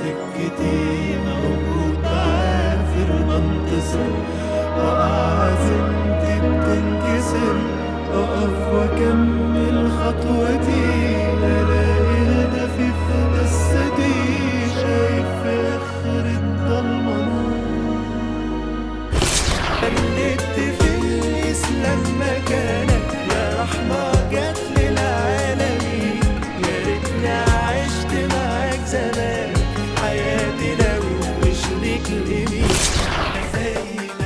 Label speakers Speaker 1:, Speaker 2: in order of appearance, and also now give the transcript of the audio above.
Speaker 1: سكتي موجود آخر بنتصر وقع عزيمتي بتنكسر. أقف وأكمل خطوتي. ألاقي هدفي في قصتي شايف في آخر الضلمة نور. قلبت في الناس لما كانت يا رحمة جت You.